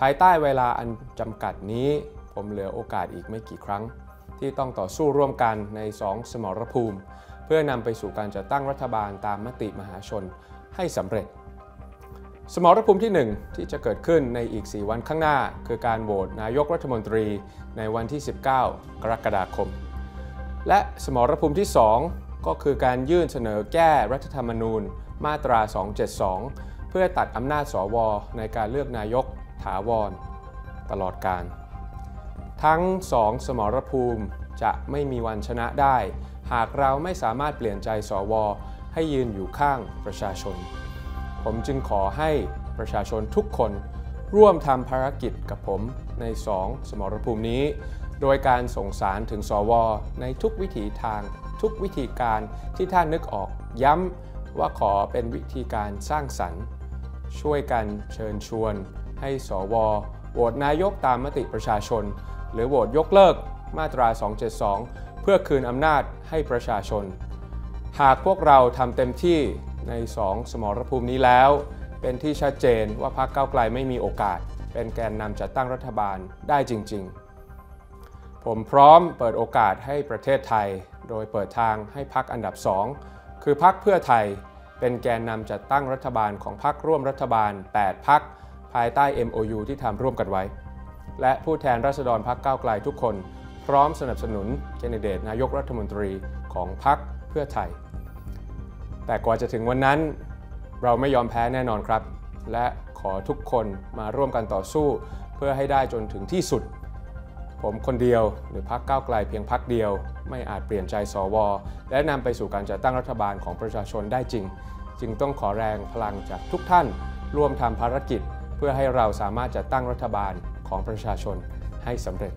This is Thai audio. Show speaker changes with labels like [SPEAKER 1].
[SPEAKER 1] ภายใต้เวลาอันจำกัดนี้ ผมเหลือโอกาสอีกไม่กี่ครั้ง ที่ต้องต่อสู้ร่วมกันในสองสมรภูมิ เพื่อนำไปสู่การจัดตั้งรัฐบาลตามมติมหาชนให้สำเร็จ สมรภูมิที่ 1 ที่จะเกิดขึ้นในอีก 4 วันข้างหน้า คือการโหวตนายกรัฐมนตรีในวันที่ 19 กรกฎาคม และสมรภูมิที่ 2 ก็คือการยื่นเสนอแก้รัฐธรรมนูญมาตรา 272 เพื่อตัดอำนาจสวในการเลือกนายกาวร ตลอดการทั้งสองสมรภูมิจะไม่มีวันชนะได้ หากเราไม่สามารถเปลี่ยนใจสว ให้ยืนอยู่ข้างประชาชน ผมจึงขอให้ประชาชนทุกคนร่วมทำภารกิจกับผมในสองสมรภูมินี้ โดยการส่งสารถึงสว ในทุกวิถีทาง ทุกวิธีการที่ท่านนึกออกย้ำว่าขอเป็นวิธีการสร้างสรรค์ ช่วยกันเชิญชวน ให้สวโหวตนายกตามมติประชาชน หรือโหวตยกเลิกมาตรา 272 เพื่อคืนอำนาจให้ประชาชน หากพวกเราทำเต็มที่ใน 2 สมรภูมินี้แล้ว เป็นที่ชัดเจนว่าพรรคก้าวไกลไม่มีโอกาส เป็นแกนนำจัดตั้งรัฐบาลได้จริง ๆ ผมพร้อมเปิดโอกาสให้ประเทศไทย โดยเปิดทางให้พรรคอันดับ 2 คือพรรคเพื่อไทยเป็นแกนนำจัดตั้งรัฐบาลของพรรคร่วมรัฐบาล 8 พรรค ภายใต้ MOU ที่ทำร่วมกันไว้ และผู้แทนราษฎรพรรคก้าวไกลทุกคน พร้อมสนับสนุนแคนดิเดตนายกรัฐมนตรีของพรรคเพื่อไทย แต่กว่าจะถึงวันนั้นเราไม่ยอมแพ้แน่นอนครับ และขอทุกคนมาร่วมกันต่อสู้เพื่อให้ได้จนถึงที่สุด ผมคนเดียวหรือพรรคก้าวไกลเพียงพรรคเดียว ไม่อาจเปลี่ยนใจสวและนำไปสู่การจัดตั้งรัฐบาลของประชาชนได้จริง จึงต้องขอแรงพลังจากทุกท่าน ร่วมทำภารกิจ เพื่อให้เราสามารถจัดตั้งรัฐบาลของประชาชนให้สำเร็จ